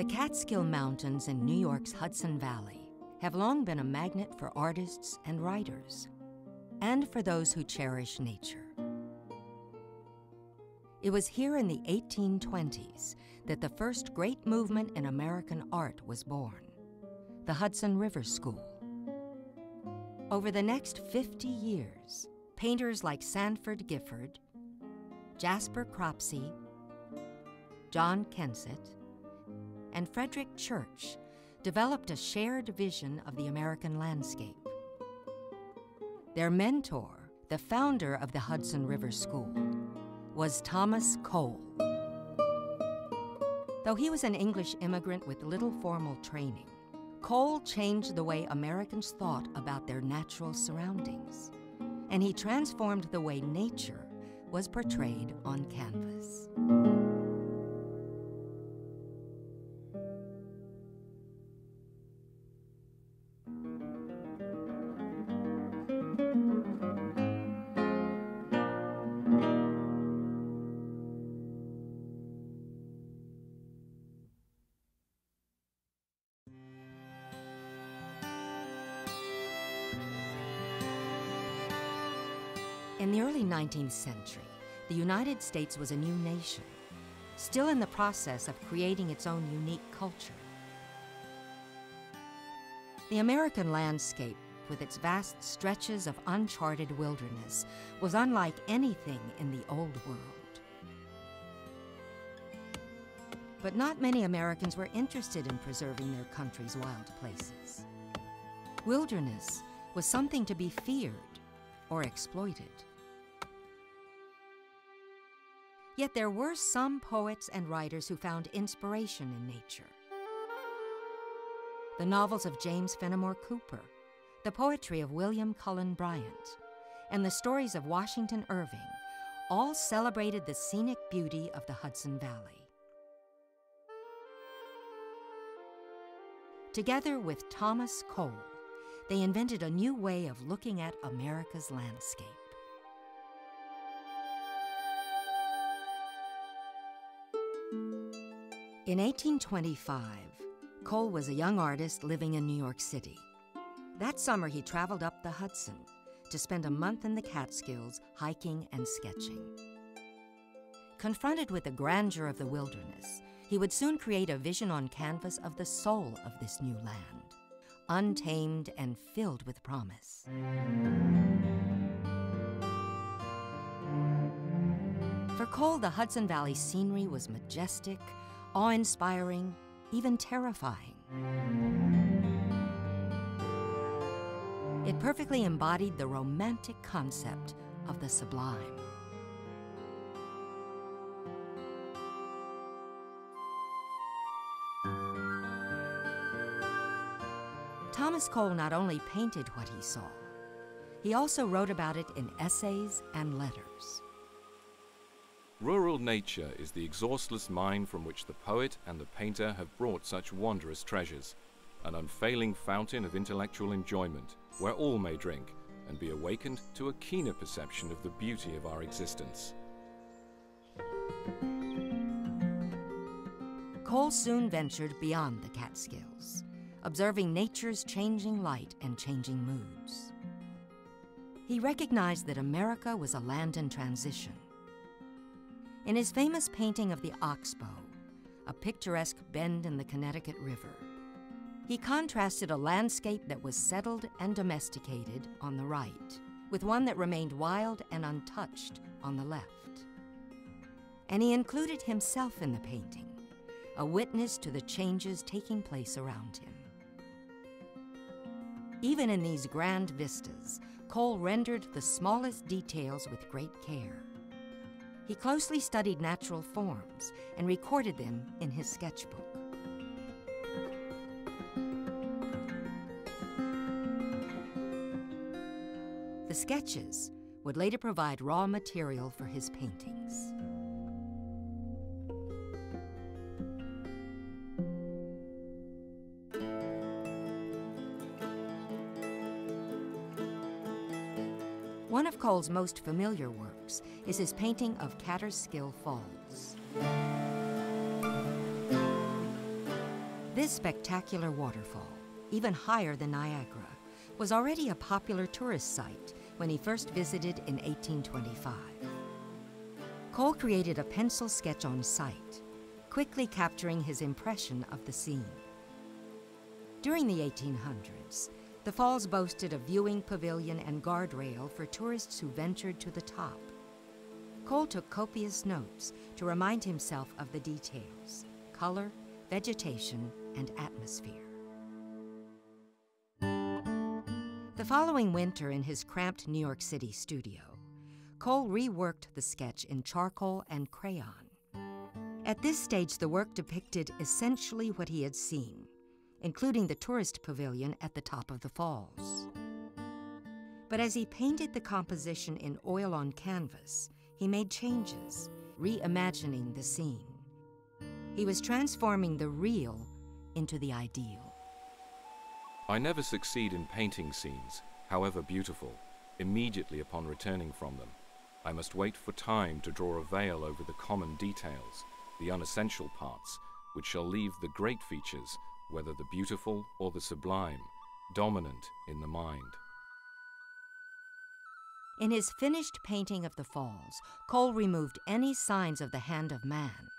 The Catskill Mountains in New York's Hudson Valley have long been a magnet for artists and writers, and for those who cherish nature. It was here in the 1820s that the first great movement in American art was born the Hudson River School. Over the next 50 years, painters like Sanford Gifford, Jasper Cropsey, John Kensett, and Frederick Church developed a shared vision of the American landscape. Their mentor, the founder of the Hudson River School, was Thomas Cole. Though he was an English immigrant with little formal training, Cole changed the way Americans thought about their natural surroundings, and he transformed the way nature was portrayed on canvas. In the early 19th century, the United States was a new nation, still in the process of creating its own unique culture. The American landscape, with its vast stretches of uncharted wilderness, was unlike anything in the Old World. But not many Americans were interested in preserving their country's wild places. Wilderness was something to be feared or exploited. Yet there were some poets and writers who found inspiration in nature. The novels of James Fenimore Cooper, the poetry of William Cullen Bryant, and the stories of Washington Irving all celebrated the scenic beauty of the Hudson Valley. Together with Thomas Cole, they invented a new way of looking at America's landscape. In 1825, Cole was a young artist living in New York City. That summer, he traveled up the Hudson to spend a month in the Catskills hiking and sketching. Confronted with the grandeur of the wilderness, he would soon create a vision on canvas of the soul of this new land, untamed and filled with promise. For Cole, the Hudson Valley scenery was majestic, awe inspiring, even terrifying. It perfectly embodied the romantic concept of the sublime. Thomas Cole not only painted what he saw, he also wrote about it in essays and letters. Rural nature is the exhaustless mine from which the poet and the painter have brought such wondrous treasures, an unfailing fountain of intellectual enjoyment where all may drink and be awakened to a keener perception of the beauty of our existence. Cole soon ventured beyond the Catskills, observing nature's changing light and changing moods. He recognized that America was a land in transition in his famous painting of the Oxbow, a picturesque bend in the Connecticut River, he contrasted a landscape that was settled and domesticated on the right with one that remained wild and untouched on the left. And he included himself in the painting, a witness to the changes taking place around him. Even in these grand vistas, Cole rendered the smallest details with great care. He closely studied natural forms and recorded them in his sketchbook. The sketches would later provide raw material for his paintings. Cole's most familiar works is his painting of Kaaterskill Falls. This spectacular waterfall, even higher than Niagara, was already a popular tourist site when he first visited in 1825. Cole created a pencil sketch on site, quickly capturing his impression of the scene. During the 1800s, the falls boasted a viewing pavilion and guardrail for tourists who ventured to the top. Cole took copious notes to remind himself of the details color, vegetation, and atmosphere. The following winter, in his cramped New York City studio, Cole reworked the sketch in charcoal and crayon. At this stage, the work depicted essentially what he had seen including the tourist pavilion at the top of the falls. But as he painted the composition in oil on canvas, he made changes, reimagining the scene. He was transforming the real into the ideal. I never succeed in painting scenes, however beautiful, immediately upon returning from them. I must wait for time to draw a veil over the common details, the unessential parts, which shall leave the great features whether the beautiful or the sublime, dominant in the mind. In his finished painting of the falls, Cole removed any signs of the hand of man.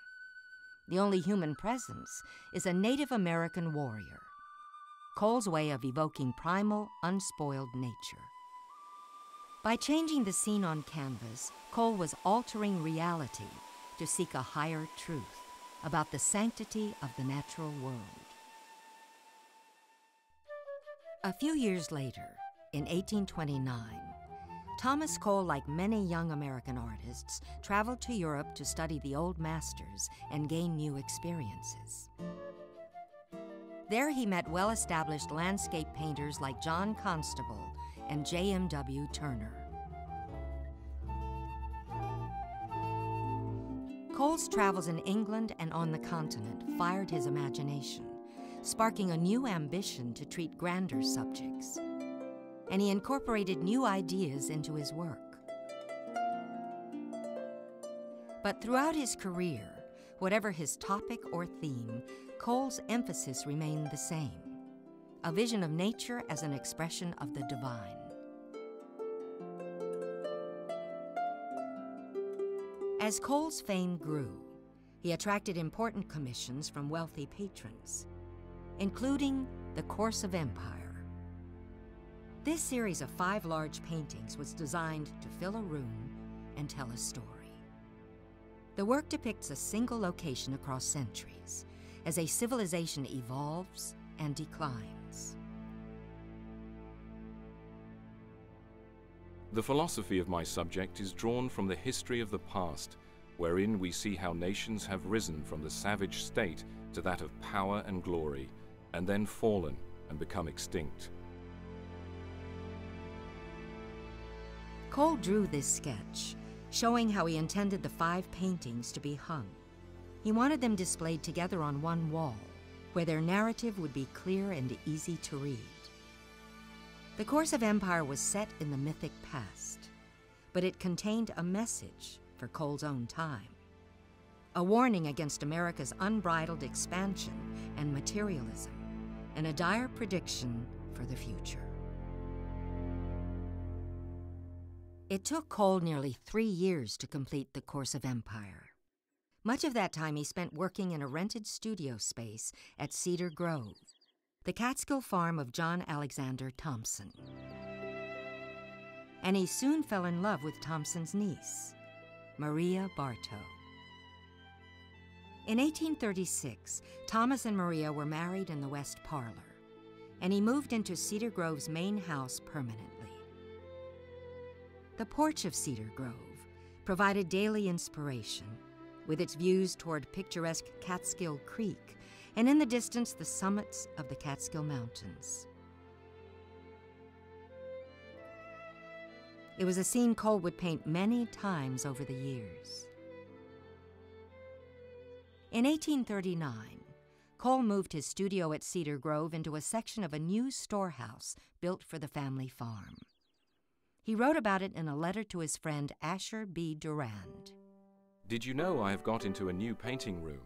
The only human presence is a Native American warrior, Cole's way of evoking primal, unspoiled nature. By changing the scene on canvas, Cole was altering reality to seek a higher truth about the sanctity of the natural world. A few years later, in 1829, Thomas Cole, like many young American artists, traveled to Europe to study the old masters and gain new experiences. There he met well established landscape painters like John Constable and J.M.W. Turner. Cole's travels in England and on the continent fired his imagination sparking a new ambition to treat grander subjects. And he incorporated new ideas into his work. But throughout his career, whatever his topic or theme, Cole's emphasis remained the same a vision of nature as an expression of the divine. As Cole's fame grew, he attracted important commissions from wealthy patrons including The Course of Empire. This series of five large paintings was designed to fill a room and tell a story. The work depicts a single location across centuries as a civilization evolves and declines. The philosophy of my subject is drawn from the history of the past, wherein we see how nations have risen from the savage state to that of power and glory, and then fallen and become extinct. Cole drew this sketch, showing how he intended the five paintings to be hung. He wanted them displayed together on one wall, where their narrative would be clear and easy to read. The Course of Empire was set in the mythic past, but it contained a message for Cole's own time a warning against America's unbridled expansion and materialism and a dire prediction for the future. It took Cole nearly three years to complete The Course of Empire. Much of that time he spent working in a rented studio space at Cedar Grove, the Catskill farm of John Alexander Thompson. And he soon fell in love with Thompson's niece, Maria Bartow. In 1836, Thomas and Maria were married in the West Parlor, and he moved into Cedar Grove's main house permanently. The porch of Cedar Grove provided daily inspiration, with its views toward picturesque Catskill Creek and in the distance the summits of the Catskill Mountains. It was a scene Cole would paint many times over the years. In 1839, Cole moved his studio at Cedar Grove into a section of a new storehouse built for the family farm. He wrote about it in a letter to his friend Asher B. Durand. Did you know I have got into a new painting room?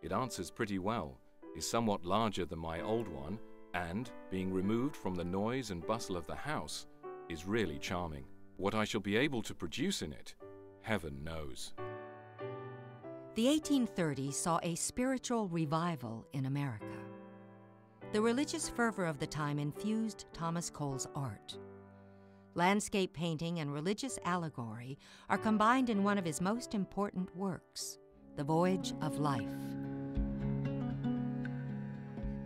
It answers pretty well. is somewhat larger than my old one and, being removed from the noise and bustle of the house, is really charming. What I shall be able to produce in it, heaven knows. The 1830s saw a spiritual revival in America. The religious fervor of the time infused Thomas Cole's art. Landscape painting and religious allegory are combined in one of his most important works, The Voyage of Life.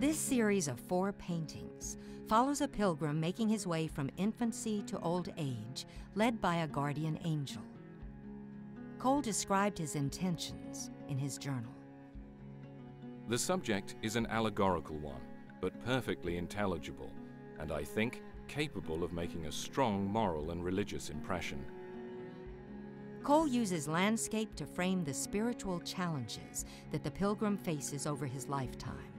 This series of four paintings follows a pilgrim making his way from infancy to old age, led by a guardian angel. Cole described his intentions in his journal. The subject is an allegorical one, but perfectly intelligible, and I think capable of making a strong moral and religious impression. Cole uses landscape to frame the spiritual challenges that the pilgrim faces over his lifetime.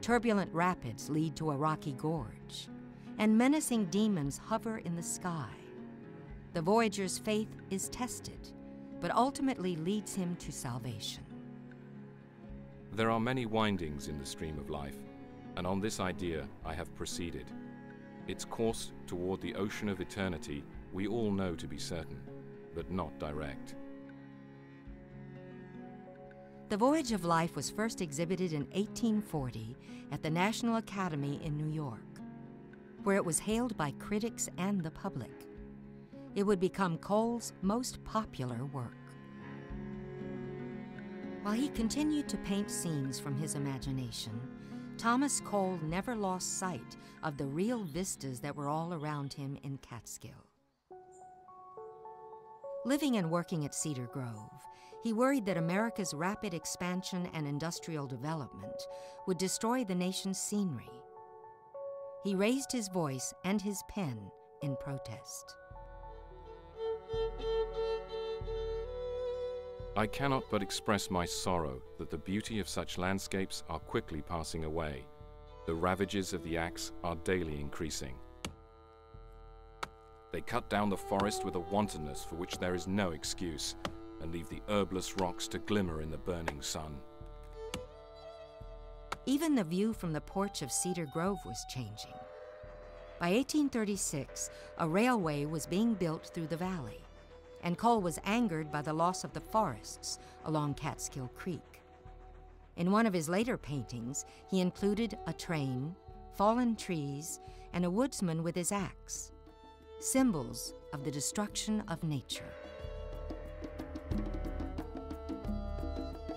Turbulent rapids lead to a rocky gorge, and menacing demons hover in the sky. The voyager's faith is tested, but ultimately leads him to salvation. There are many windings in the stream of life, and on this idea I have proceeded. Its course toward the ocean of eternity we all know to be certain, but not direct. The Voyage of Life was first exhibited in 1840 at the National Academy in New York, where it was hailed by critics and the public it would become Cole's most popular work. While he continued to paint scenes from his imagination, Thomas Cole never lost sight of the real vistas that were all around him in Catskill. Living and working at Cedar Grove, he worried that America's rapid expansion and industrial development would destroy the nation's scenery. He raised his voice and his pen in protest. I cannot but express my sorrow that the beauty of such landscapes are quickly passing away. The ravages of the axe are daily increasing. They cut down the forest with a wantonness for which there is no excuse, and leave the herbless rocks to glimmer in the burning sun. Even the view from the porch of Cedar Grove was changing. By 1836, a railway was being built through the valley and Cole was angered by the loss of the forests along Catskill Creek. In one of his later paintings, he included a train, fallen trees, and a woodsman with his axe, symbols of the destruction of nature.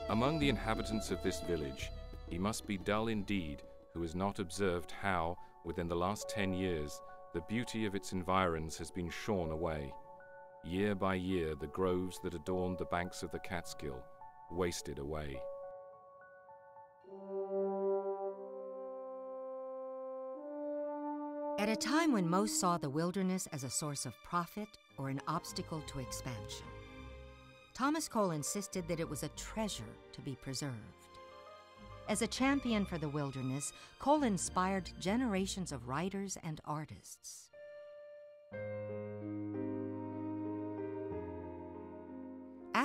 Among the inhabitants of this village, he must be dull indeed who has not observed how, within the last ten years, the beauty of its environs has been shorn away. Year by year, the groves that adorned the banks of the Catskill wasted away. At a time when most saw the wilderness as a source of profit or an obstacle to expansion, Thomas Cole insisted that it was a treasure to be preserved. As a champion for the wilderness, Cole inspired generations of writers and artists.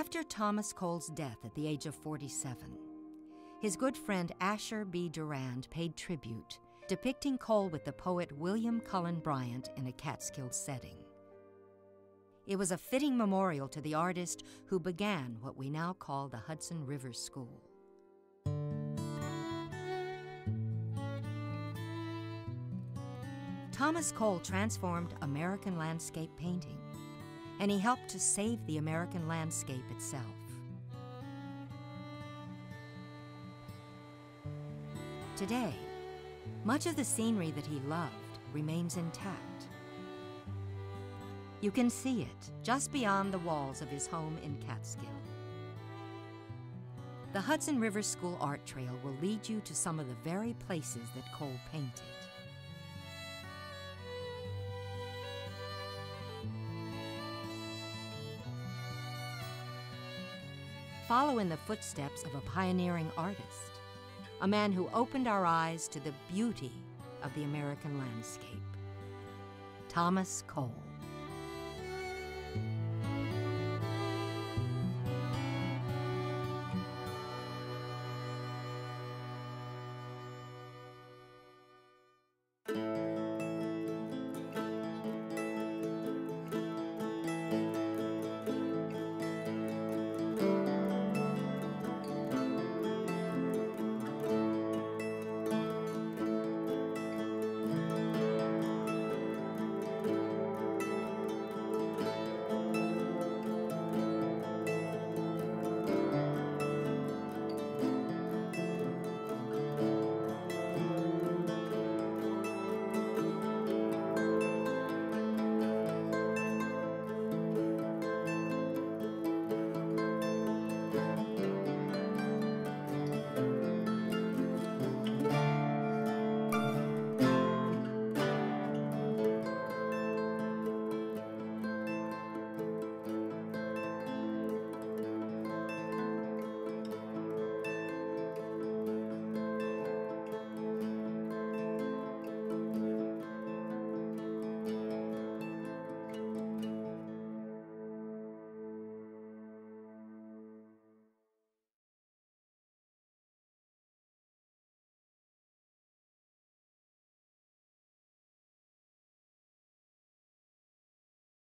After Thomas Cole's death at the age of 47, his good friend Asher B. Durand paid tribute, depicting Cole with the poet William Cullen Bryant in a Catskill setting. It was a fitting memorial to the artist who began what we now call the Hudson River School. Thomas Cole transformed American landscape painting and he helped to save the American landscape itself. Today, much of the scenery that he loved remains intact. You can see it just beyond the walls of his home in Catskill. The Hudson River School Art Trail will lead you to some of the very places that Cole painted. Follow in the footsteps of a pioneering artist, a man who opened our eyes to the beauty of the American landscape. Thomas Cole.